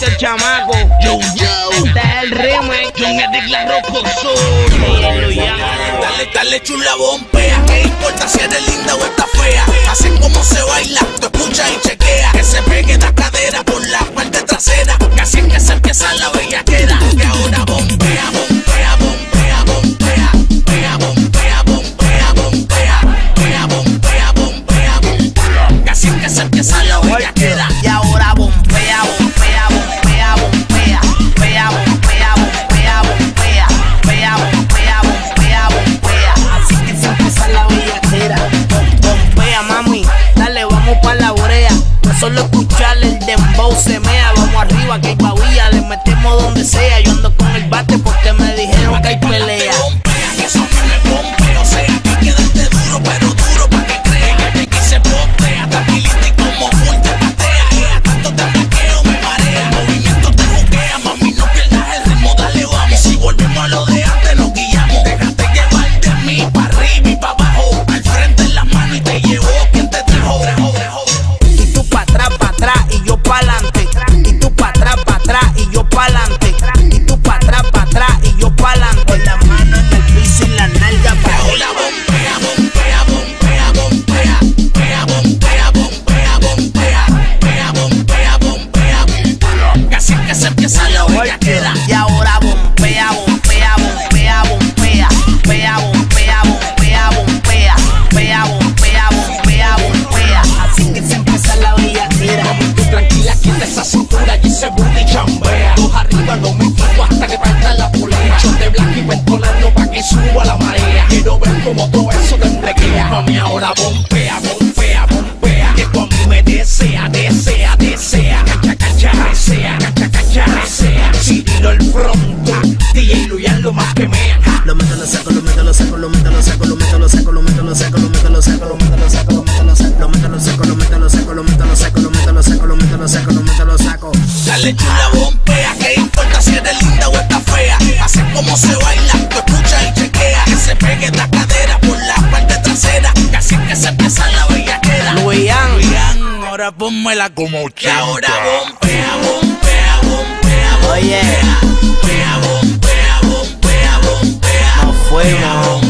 el chamaco. Yo, yo. Este es el. Eh. Yo me declaro Dale, dale chula bombea. ¿Qué importa si eres linda o estás fea? Hacen como boom. así que se la bellaquera. Luian, Luian, ahora ponmela como Oye. Bompea, bompea, bompea, bompea. Nos fuimos.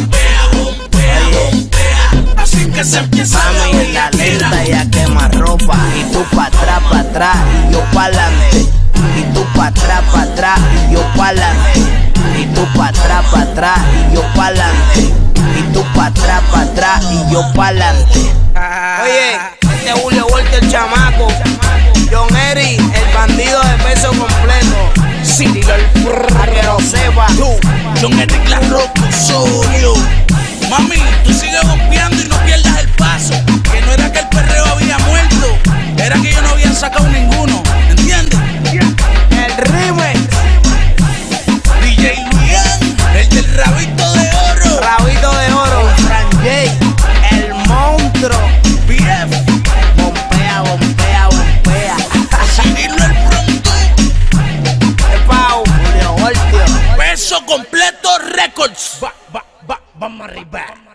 Así que se empieza Mami, la bellaquera. Y tú pa' atrás, pa' atrás, y yo. Y tú pa' atrás, pa' atrás, y. Y tú pa' atrás, pa' atrás, y y yo pa'lante. Oye, este Julio Walter el chamaco. John Eri, el bandido de peso completo. City a que lo sepa. John Eri, la roca, solo. Mami, tú sigues golpeando y no pierdas el paso. Que no era que el perreo había muerto, era que yo no había sacado ninguno. completo records. Va, va, va, vamos arriba.